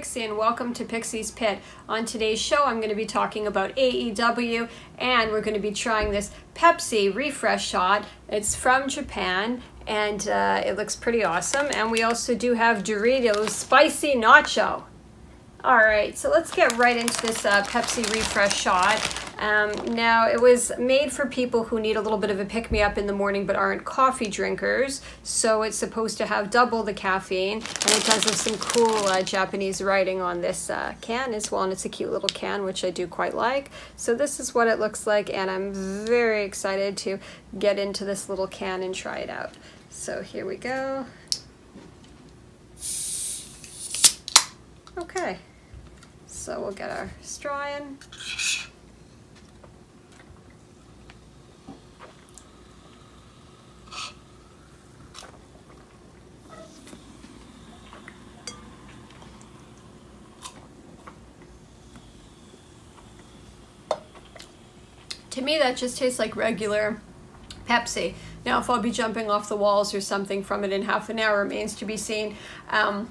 Pixie and welcome to Pixie's Pit. On today's show I'm going to be talking about AEW and we're going to be trying this Pepsi refresh shot. It's from Japan and uh, it looks pretty awesome and we also do have Doritos Spicy Nacho. Alright, so let's get right into this uh, Pepsi refresh shot. Um, now, it was made for people who need a little bit of a pick-me-up in the morning but aren't coffee drinkers, so it's supposed to have double the caffeine, and it does have some cool uh, Japanese writing on this uh, can as well, and it's a cute little can, which I do quite like. So this is what it looks like, and I'm very excited to get into this little can and try it out. So here we go. Okay, so we'll get our straw in. To me, that just tastes like regular Pepsi. Now, if I'll be jumping off the walls or something from it in half an hour remains to be seen. Um,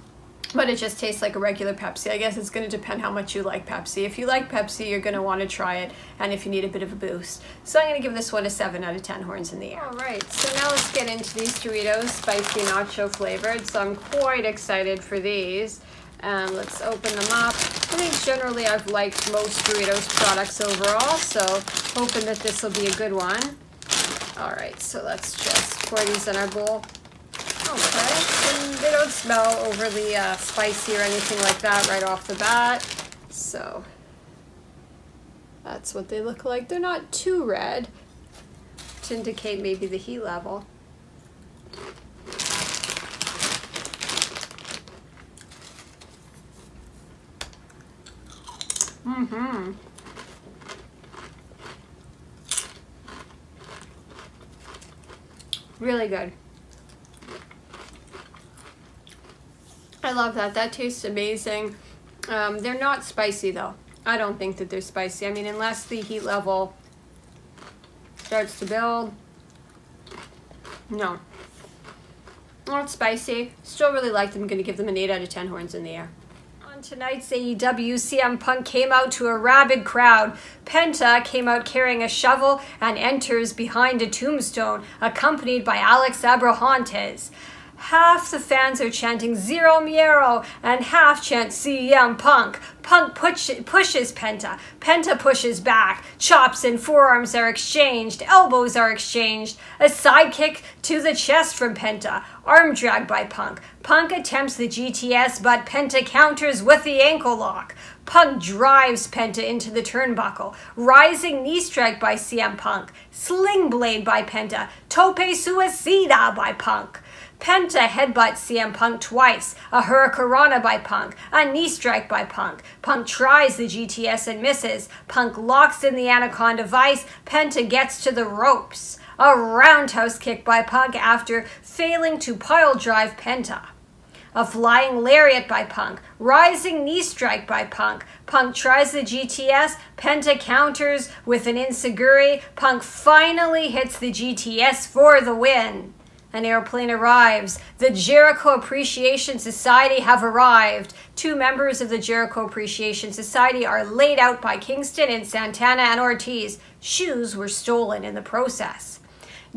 but it just tastes like a regular Pepsi. I guess it's going to depend how much you like Pepsi. If you like Pepsi, you're going to want to try it, and if you need a bit of a boost. So I'm going to give this one a 7 out of 10 horns in the air. All right, so now let's get into these Doritos, spicy nacho flavored. So I'm quite excited for these. Um, let's open them up. I think generally I've liked most Doritos products overall, so hoping that this will be a good one. All right, so let's just pour these in our bowl. Okay, and they don't smell overly uh, spicy or anything like that right off the bat. So that's what they look like. They're not too red to indicate maybe the heat level. Mm-hmm. Really good. I love that. That tastes amazing. Um, they're not spicy though. I don't think that they're spicy. I mean, unless the heat level starts to build. No. Not spicy. Still really like them. I'm going to give them an 8 out of 10 horns in the air. On tonight's AEW, CM Punk came out to a rabid crowd. Penta came out carrying a shovel and enters behind a tombstone, accompanied by Alex Abrahantes. Half the fans are chanting Zero Miedo and half chant CM Punk. Punk push, pushes Penta. Penta pushes back. Chops and forearms are exchanged. Elbows are exchanged. A sidekick to the chest from Penta. Arm drag by Punk. Punk attempts the GTS, but Penta counters with the ankle lock. Punk drives Penta into the turnbuckle. Rising knee strike by CM Punk. Sling blade by Penta. Tope suicida by Punk. Penta headbutts CM Punk twice, a Hurricanrana by Punk, a knee strike by Punk. Punk tries the GTS and misses. Punk locks in the Anaconda Vice. Penta gets to the ropes. A roundhouse kick by Punk after failing to pile drive Penta. A flying lariat by Punk. Rising knee strike by Punk. Punk tries the GTS. Penta counters with an Enzuigiri. Punk finally hits the GTS for the win. An airplane arrives. The Jericho Appreciation Society have arrived. Two members of the Jericho Appreciation Society are laid out by Kingston and Santana and Ortiz. Shoes were stolen in the process.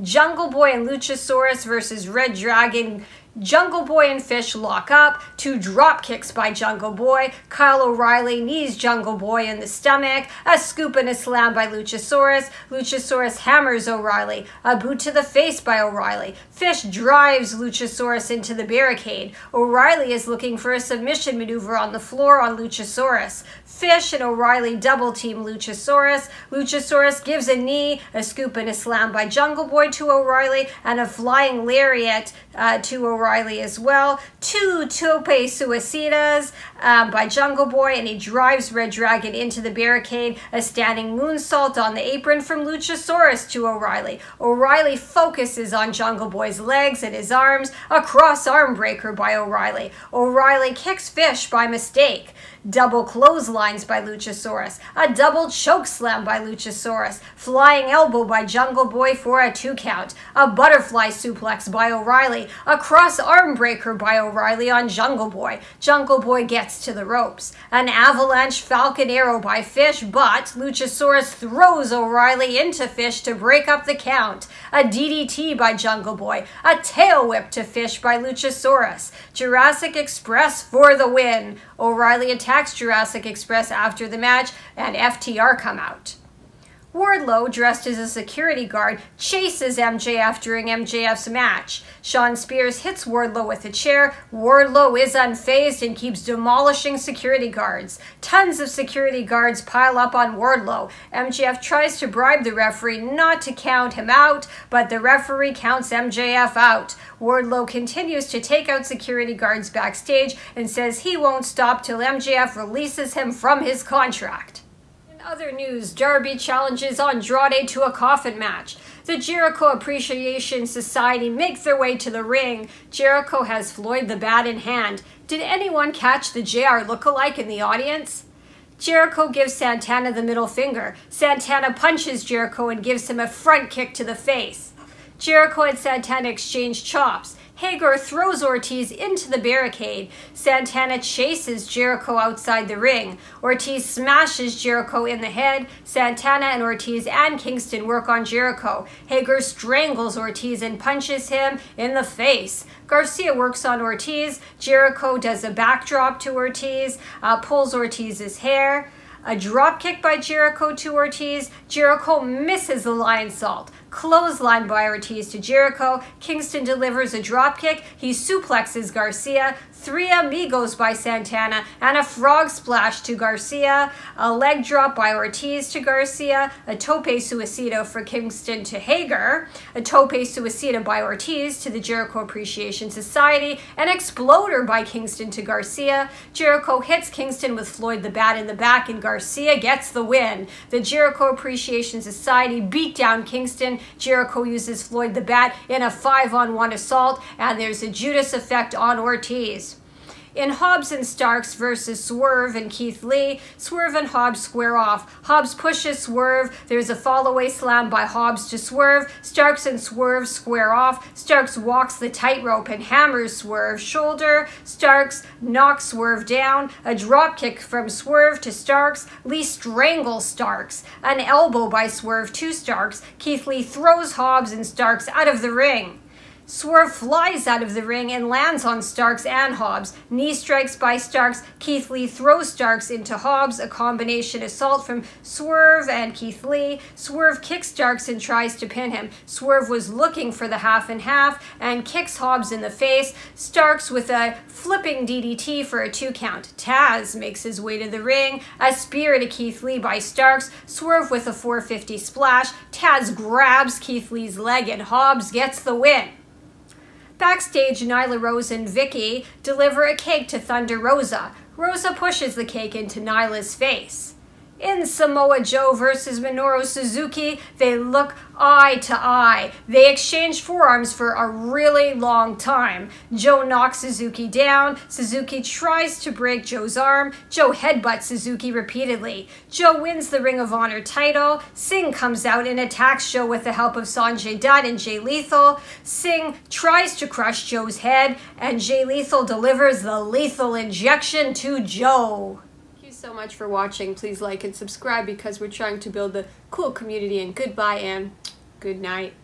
Jungle Boy and Luchasaurus versus Red Dragon Jungle Boy and Fish lock up. Two drop kicks by Jungle Boy. Kyle O'Reilly knees Jungle Boy in the stomach. A scoop and a slam by Luchasaurus. Luchasaurus hammers O'Reilly. A boot to the face by O'Reilly. Fish drives Luchasaurus into the barricade. O'Reilly is looking for a submission maneuver on the floor on Luchasaurus. Fish and O'Reilly double team Luchasaurus. Luchasaurus gives a knee, a scoop and a slam by Jungle Boy to O'Reilly, and a flying lariat uh, to O'Reilly as well. Two tope suicidas um, by Jungle Boy, and he drives Red Dragon into the barricade. A standing moonsault on the apron from Luchasaurus to O'Reilly. O'Reilly focuses on Jungle Boy's legs and his arms. A cross arm breaker by O'Reilly. O'Reilly kicks Fish by mistake. double clotheslines by Luchasaurus, a double choke slam by Luchasaurus, flying elbow by Jungle Boy for a two count, a butterfly suplex by O'Reilly, a cross arm breaker by O'Reilly on Jungle Boy. Jungle Boy gets to the ropes, an avalanche falcon arrow by Fish, but Luchasaurus throws O'Reilly into Fish to break up the count, a DDT by Jungle Boy, a tail whip to Fish by Luchasaurus, Jurassic Express for the win. O'Reilly attacks Jurassic Express after the match, and FTR come out. Wardlow, dressed as a security guard, chases MJF during MJF's match. Shawn Spears hits Wardlow with a chair. Wardlow is unfazed and keeps demolishing security guards. Tons of security guards pile up on Wardlow. MJF tries to bribe the referee not to count him out, but the referee counts MJF out. Wardlow continues to take out security guards backstage and says he won't stop till MJF releases him from his contract other news, Darby challenges Andrade to a coffin match. The Jericho Appreciation Society makes their way to the ring. Jericho has Floyd the Bat in hand. Did anyone catch the JR look-alike in the audience? Jericho gives Santana the middle finger. Santana punches Jericho and gives him a front kick to the face. Jericho and Santana exchange chops. Hager throws Ortiz into the barricade. Santana chases Jericho outside the ring. Ortiz smashes Jericho in the head. Santana and Ortiz and Kingston work on Jericho. Hager strangles Ortiz and punches him in the face. Garcia works on Ortiz. Jericho does a backdrop to Ortiz, uh, pulls Ortiz's hair. A drop kick by Jericho to Ortiz. Jericho misses the Lionsault. Clothesline by Ortiz to Jericho. Kingston delivers a dropkick. He suplexes Garcia. Three Amigos by Santana. And a frog splash to Garcia. A leg drop by Ortiz to Garcia. A tope suicida for Kingston to Hager. A tope suicida by Ortiz to the Jericho Appreciation Society. An exploder by Kingston to Garcia. Jericho hits Kingston with Floyd the Bat in the back and Garcia gets the win. The Jericho Appreciation Society beat down Kingston Jericho uses Floyd the Bat in a five on one assault, and there's a Judas effect on Ortiz. In Hobbs and Starks versus Swerve and Keith Lee, Swerve and Hobbs square off. Hobbs pushes Swerve. There's a fallaway slam by Hobbs to Swerve. Starks and Swerve square off. Starks walks the tightrope and hammers Swerve shoulder. Starks knocks Swerve down. A drop kick from Swerve to Starks. Lee strangles Starks. An elbow by Swerve to Starks. Keith Lee throws Hobbs and Starks out of the ring. Swerve flies out of the ring and lands on Starks and Hobbs. Knee strikes by Starks. Keith Lee throws Starks into Hobbs, a combination assault from Swerve and Keith Lee. Swerve kicks Starks and tries to pin him. Swerve was looking for the half and half and kicks Hobbs in the face. Starks with a flipping DDT for a two count. Taz makes his way to the ring. A spear to Keith Lee by Starks. Swerve with a 450 splash. Taz grabs Keith Lee's leg and Hobbs gets the win. Backstage, Nyla Rose and Vickie deliver a cake to Thunder Rosa. Rosa pushes the cake into Nyla's face. In Samoa Joe versus Minoru Suzuki, they look eye to eye. They exchange forearms for a really long time. Joe knocks Suzuki down. Suzuki tries to break Joe's arm. Joe headbutts Suzuki repeatedly. Joe wins the Ring of Honor title. Singh comes out and attacks Joe with the help of Sonjay Dutt and Jay Lethal. Singh tries to crush Joe's head, and Jay Lethal delivers the lethal injection to Joe so much for watching. Please like and subscribe because we're trying to build a cool community. And goodbye and good night.